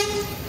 あ!